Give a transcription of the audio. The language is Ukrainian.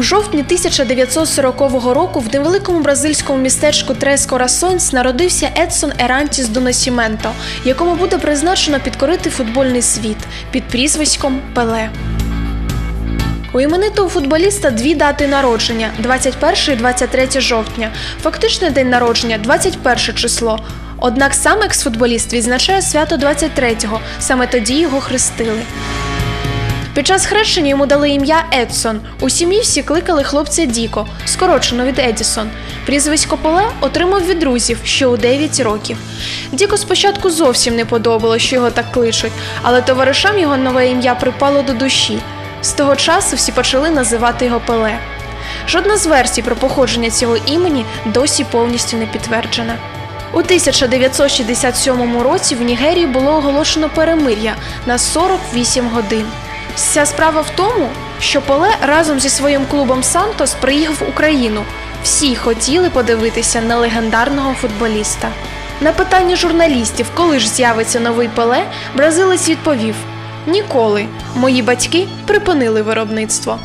У жовтні 1940 року в невеликому бразильському містечку Трес Корасонс народився Едсон Ерантіс до Насіменто, якому буде призначено підкорити футбольний світ під прізвиськом Пеле. У іменитого футболіста дві дати народження 21 і 23 жовтня. Фактичний день народження 21 число. Однак сам екс-футболіст відзначає свято 23-го, саме тоді його хрестили. Під час хрещення йому дали ім'я Едсон. У сім'ї всі кликали хлопця Діко, скорочено від Едісон. Прізвисько Поле отримав від друзів ще у 9 років. Діко спочатку зовсім не подобало, що його так кличуть, але товаришам його нове ім'я припало до душі. З того часу всі почали називати його Пеле. Жодна з версій про походження цього імені досі повністю не підтверджена. У 1967 році в Нігерії було оголошено перемир'я на 48 годин. Вся справа в тому, що Пеле разом зі своїм клубом Сантос приїхав в Україну. Всі хотіли подивитися на легендарного футболіста. На питання журналістів, коли ж з'явиться новий Пеле, бразилець відповів: Ніколи. Мої батьки припинили виробництво.